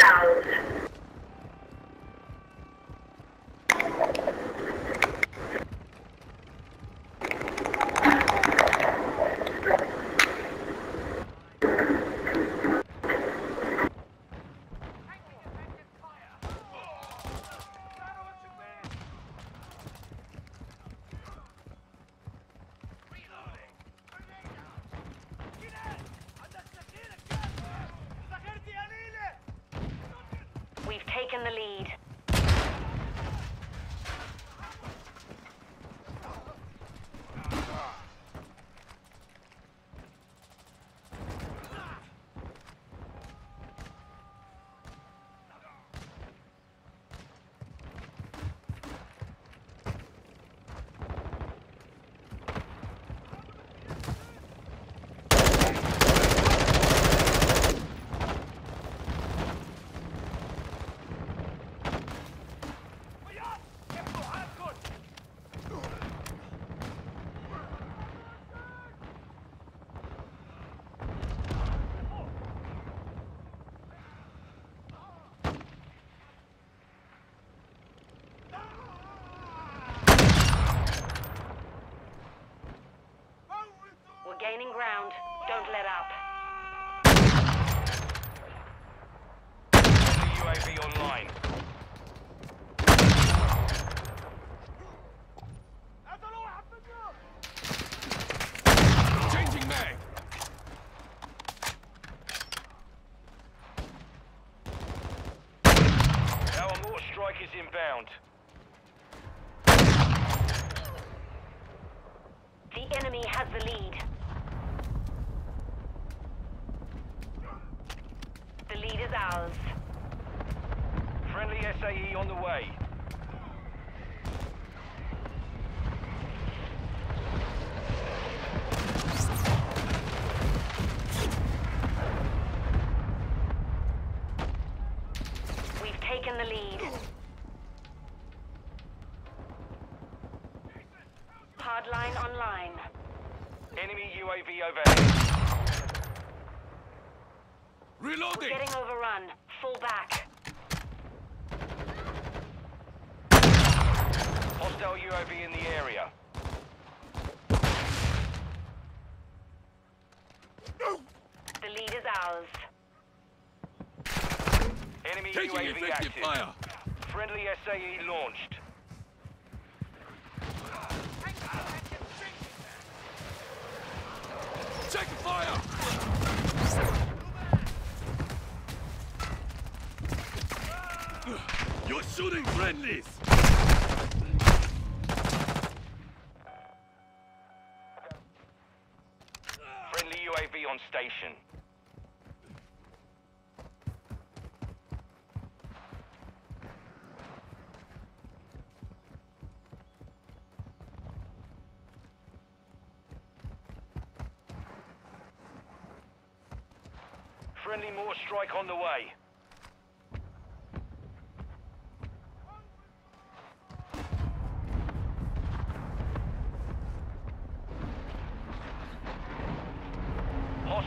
is ours. We've taken the lead. We're gaining ground. Don't let up. UAV online. Changing mag. Our mortar strike is inbound. The enemy has the lead. The lead is ours. Friendly SAE on the way. We've taken the lead. Hardline online. Enemy UAV overhead. We're Reloading. getting overrun. Fall back. Hostile UAV in the area. The lead is ours. Enemy Taking UAV effective active. fire. Friendly SAE launched. Taking fire. You're shooting friendlies. Friendly UAV on station. Friendly mortar strike on the way.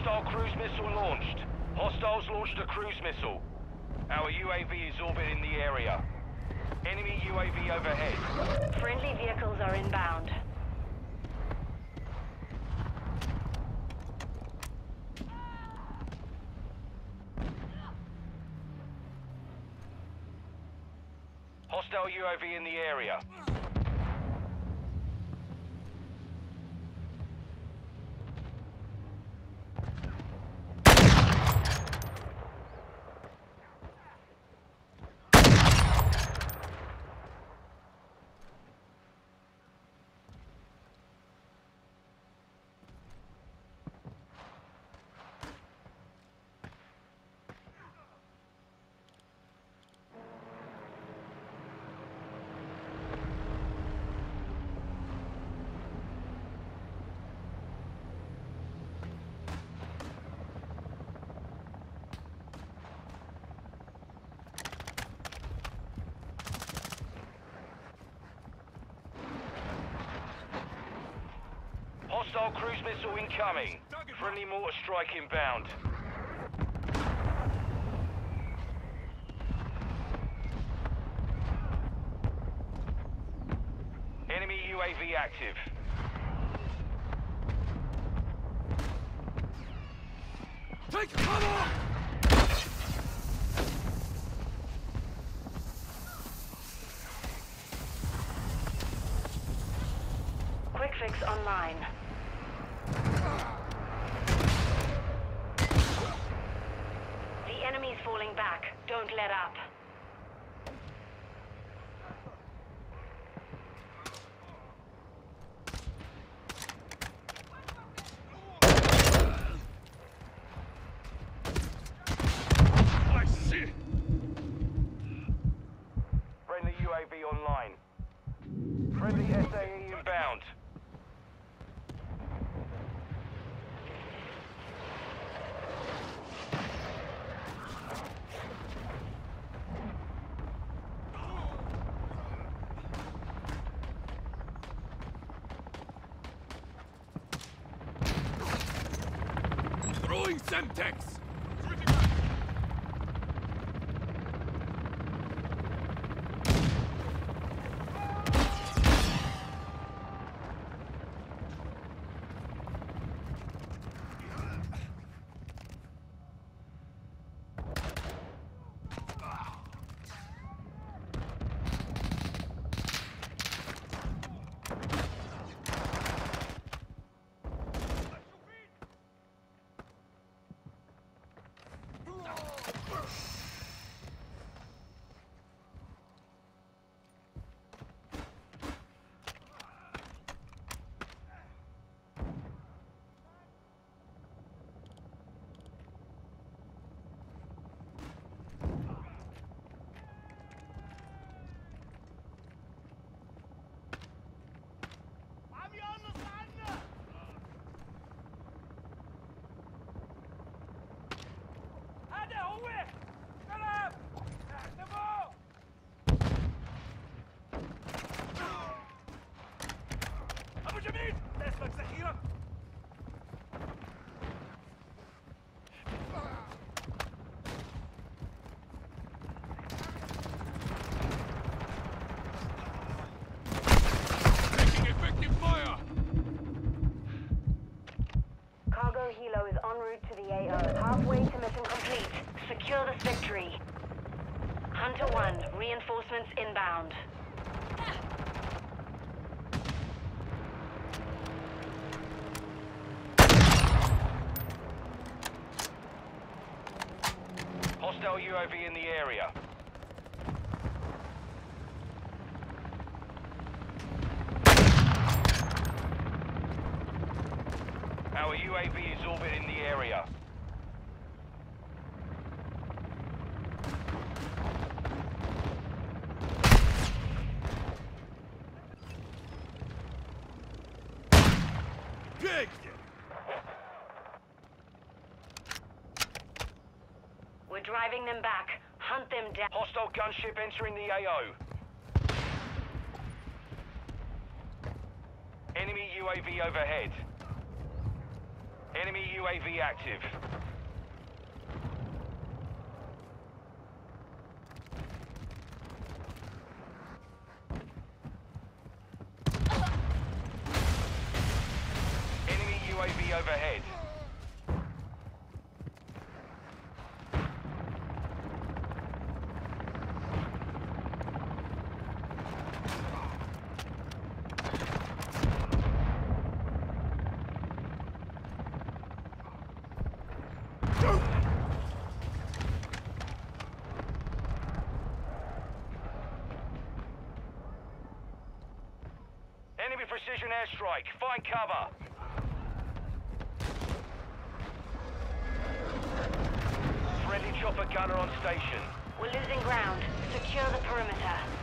Hostile cruise missile launched. Hostiles launched a cruise missile. Our UAV is orbiting the area. Enemy UAV overhead. Friendly vehicles are inbound. Hostile UAV in the area. cruise missile incoming. Friendly mortar strike inbound. Enemy UAV active. Take cover! Quick fix online. Falling back. Don't let up. I see! Friendly UAV online. Friendly SAE inbound. Throwing reinforcements inbound. Hostile UAV in the area. Our UAV is orbiting the area. Big! We're driving them back. Hunt them down. Hostile gunship entering the AO. Enemy UAV overhead. Enemy UAV active. Enemy UAV overhead. Enemy precision airstrike. Find cover. Friendly chopper gunner on station. We're losing ground. Secure the perimeter.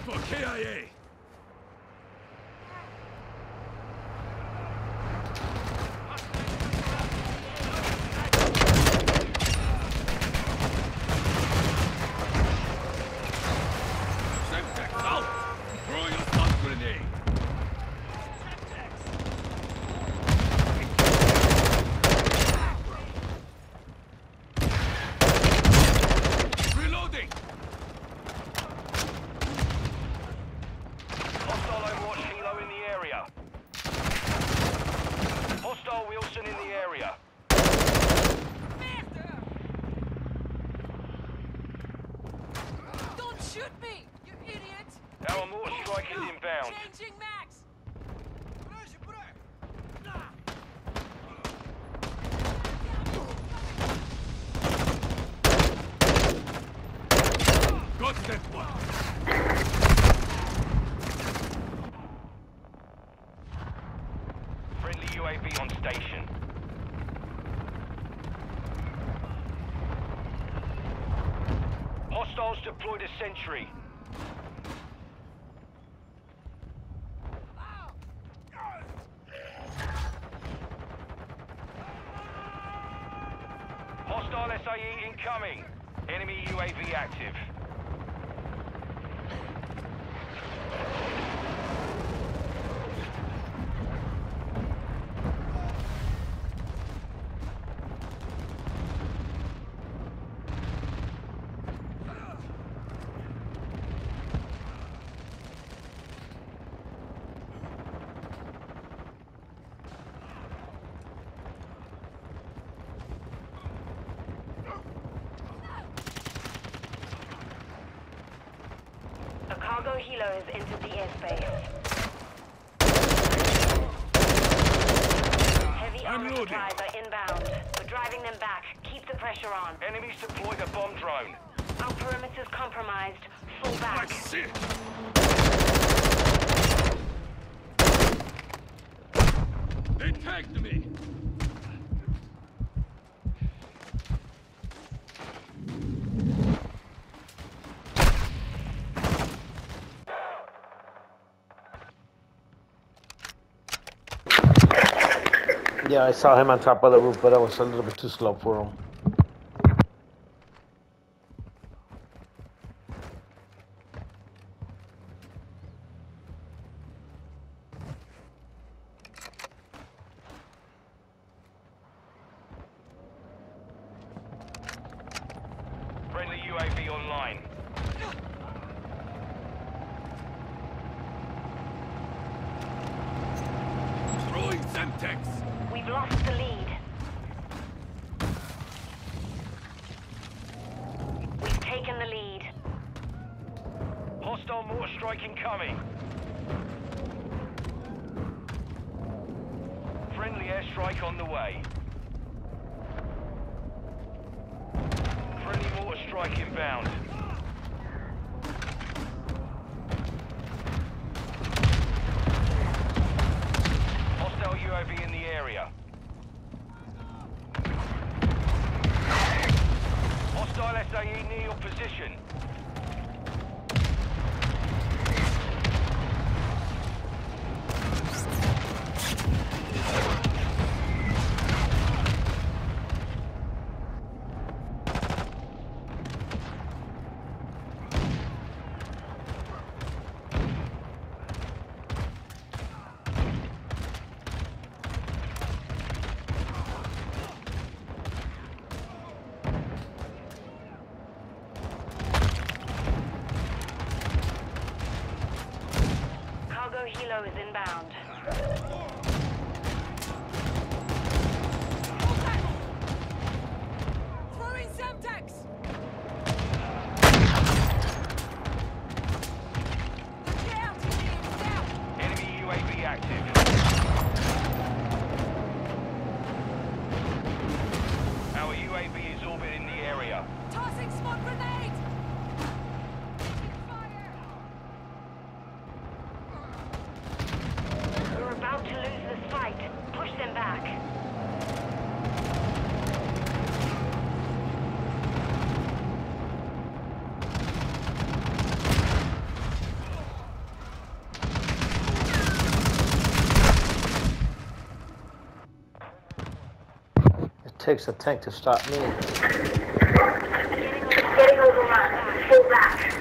for KIA! Hostile Wheelson in the area. Don't shoot me, you idiot! Our mortar strike is inbound. Changing max! UAV on station. Hostiles deployed a sentry. Hostile SAE incoming. Enemy UAV active. A cargo helo has entered the airspace. Heavy armor supplies are inbound. We're driving them back. Keep the pressure on. Enemies deployed a bomb drone. Our perimeter's compromised. Fall back. see it! They tagged me! Yeah, I saw him on top of the roof, but I was a little bit too slow for him. Friendly UAV online. Throwing Semtex! We've lost the lead. We've taken the lead. Hostile mortar strike incoming. Friendly airstrike on the way. Friendly mortar strike inbound. Hostile UAV in the area. Hostile SAE near your position. Cargo helo is inbound. Throwing Semtex! The KLTV is down! Enemy UAV active. Our UAV is orbiting the area. Tossing smoke grenade! Fire! We're about to lose this fight. Push them back. Takes a tank to stop me. Getting overrun. Fall back.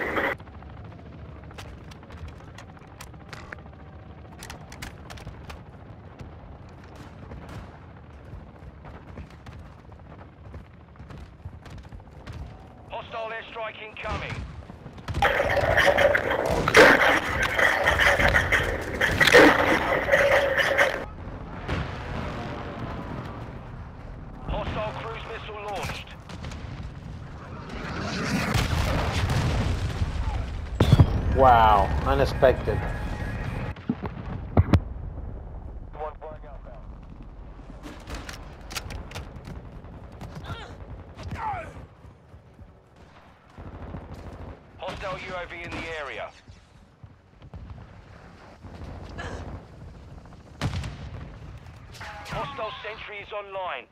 Hostile airstrike incoming. Hostile cruise missile launched. Wow, unexpected. Hostile UAV in the area. Hostile sentry is online.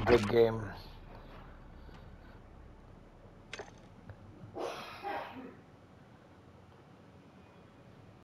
Good game.